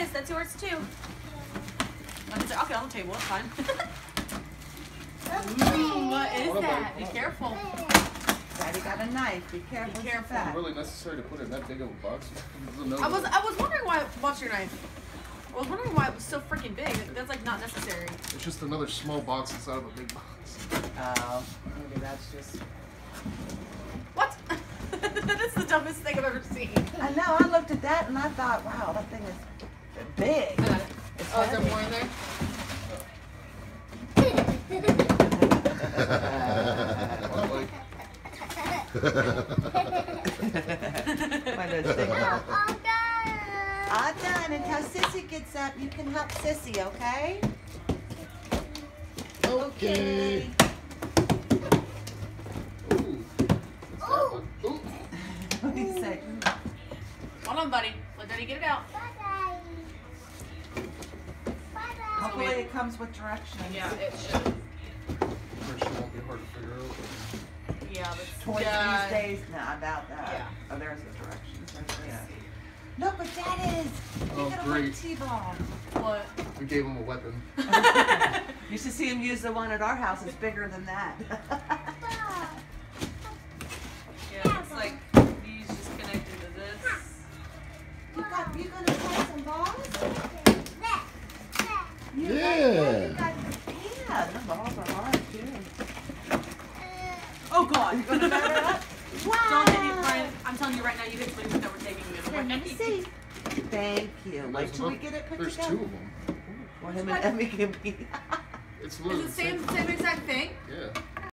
is. That's yours too. Like I said, I'll on the table. It's fine. Ooh, what is Hold that? Be careful. Daddy got a knife. Be careful. Be with careful. that. really necessary to put it in that big of a box. I was I was wondering why. What's your knife? I was wondering why it was so freaking big. That's like not necessary. It's just another small box inside of a big box. Oh, maybe that's just. What? that is the dumbest thing I've ever seen. I know. I looked at that and I thought, wow, that thing is big. I got it. It's Oh, is there more in there? Well, like, Why don't you think about it? All done. Until Sissy gets up, you can help Sissy, okay? okay. Ooh. What's? Ooh. What do you say? Hold on, buddy. Let Daddy get it out. Hopefully it comes with directions. Yeah, it should. Pretty won't be hard to figure out. Yeah, but Toys yeah. these days? No, I doubt that. Yeah. Oh, there's the directions. Right there. Look what that is. Oh, Look great. T-bone. What? We gave him a weapon. You should see him use the one at our house. It's bigger than that. Yeah, it's like these just connected to this. you got, you gonna play some balls? You Yeah. Got, you got, yeah, the balls are hard too. Oh God! You gonna measure it up? Don't hit you, Brian. I'm telling you right now, you hit somebody that we're taking you. Here, let me see. Thank you. And Wait there's till we get it put There's together. two of them. Well, him and Emmy can be. It's Is it the same same exact thing? Yeah.